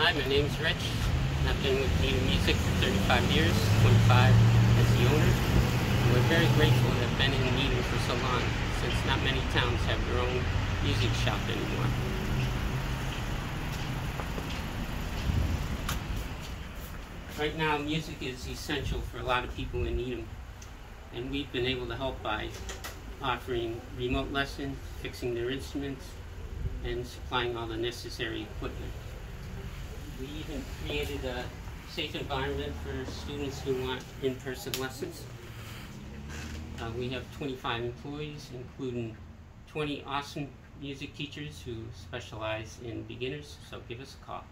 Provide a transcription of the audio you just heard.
Hi, my name's Rich. I've been with Needham Music for 35 years, 25 as the owner. And we're very grateful to have been in Needham for so long, since not many towns have their own music shop anymore. Right now, music is essential for a lot of people in Needham, and we've been able to help by offering remote lessons, fixing their instruments, and supplying all the necessary equipment. Even created a safe environment for students who want in-person lessons. Uh, we have 25 employees, including 20 awesome music teachers who specialize in beginners, so give us a call.